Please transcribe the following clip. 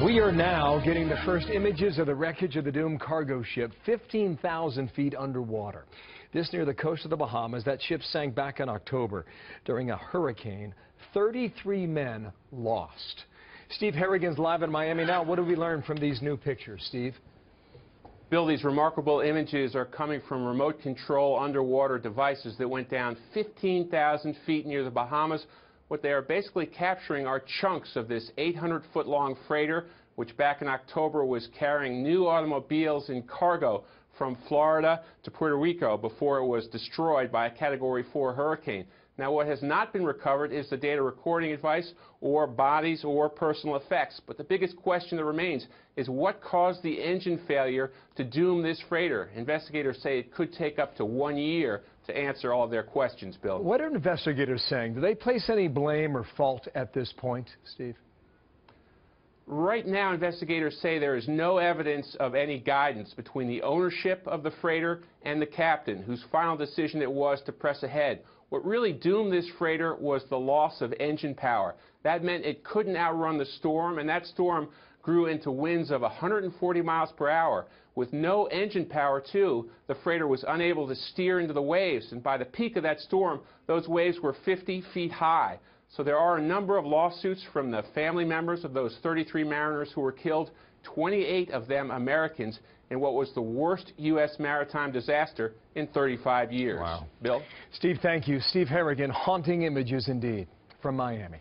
We are now getting the first images of the wreckage of the doomed cargo ship 15,000 feet underwater. This near the coast of the Bahamas. That ship sank back in October during a hurricane. 33 men lost. Steve Harrigan's live in Miami now. What do we learn from these new pictures, Steve? Bill, these remarkable images are coming from remote control underwater devices that went down 15,000 feet near the Bahamas. What they are basically capturing are chunks of this 800-foot long freighter, which back in October was carrying new automobiles and cargo from Florida to Puerto Rico before it was destroyed by a Category 4 hurricane. Now, what has not been recovered is the data recording device or bodies or personal effects. But the biggest question that remains is what caused the engine failure to doom this freighter? Investigators say it could take up to one year to answer all of their questions, Bill. What are investigators saying? Do they place any blame or fault at this point, Steve? Right now, investigators say there is no evidence of any guidance between the ownership of the freighter and the captain, whose final decision it was to press ahead. What really doomed this freighter was the loss of engine power. That meant it couldn't outrun the storm, and that storm grew into winds of 140 miles per hour. With no engine power, too, the freighter was unable to steer into the waves, and by the peak of that storm, those waves were 50 feet high. So there are a number of lawsuits from the family members of those 33 mariners who were killed, 28 of them Americans, in what was the worst U.S. maritime disaster in 35 years. Wow. Bill? Steve, thank you. Steve Harrigan, haunting images indeed from Miami.